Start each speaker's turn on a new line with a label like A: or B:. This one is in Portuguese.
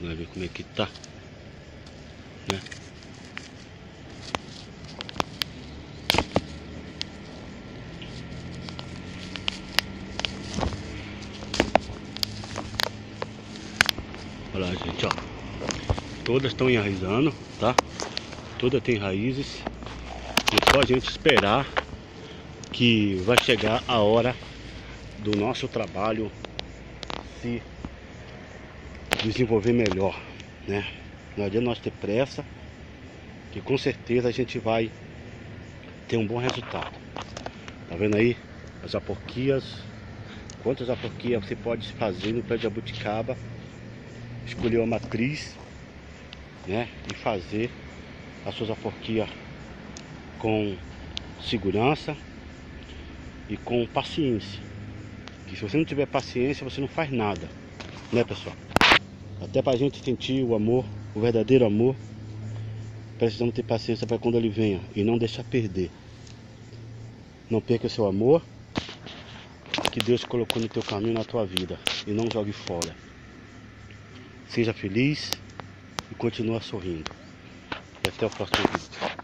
A: Vamos ver como é que tá. Né? Olha lá, gente, ó. Todas estão enraizando, tá? Todas têm raízes. É só a gente esperar que vai chegar a hora do nosso trabalho se desenvolver melhor, né? Não adianta nós ter pressa, que com certeza a gente vai ter um bom resultado. Tá vendo aí as aporquias? Quantas aporquias você pode fazer no pé de jabuticaba? Escolher uma matriz, né? E fazer as suas aporquias com segurança e com paciência. Que se você não tiver paciência, você não faz nada, né, pessoal? Até para a gente sentir o amor, o verdadeiro amor, precisamos ter paciência para quando ele venha e não deixar perder. Não perca o seu amor que Deus colocou no teu caminho, na tua vida, e não jogue fora. Seja feliz e continue sorrindo. E até o próximo vídeo.